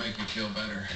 make you feel better.